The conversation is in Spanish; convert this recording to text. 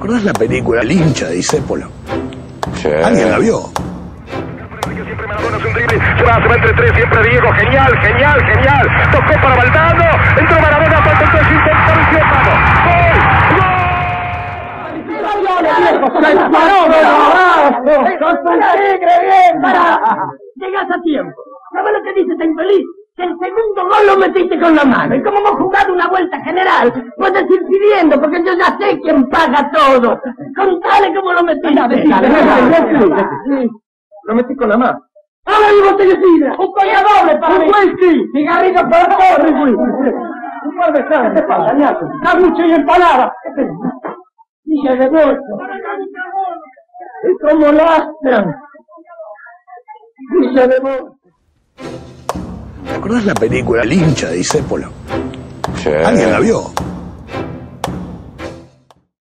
acordás la película El hincha de Disépolo? Sí. ¿Alguien la vio? Se va, se va entre tres, siempre Diego, genial, genial, genial. Tocó para Valdano, entró Maradona, falta entonces intentó el Ciopano. Llegas a tiempo. ¿Sabes lo que dice este infeliz? Que el segundo gol lo metiste con la mano. Y como hemos jugado una vuelta general, puedes ir pidiendo, porque yo ya sé quién paga todo. Contale cómo lo metiste. Lo metí con la mano. ¡Ahora mi botellecina! ¡Un coña doble para mí! ¡Un whisky! ¡Cigarrillo para todos! Un par de sangre. ¿Qué pasa, ñato? ¡Camucho y empanada! ¡Hija de bolsa! ¡Y cómo lastran! ¡Hija de bolsa! ¿Te acordás la película El hincha de Disépolo? Sí. ¿Alguien la vio?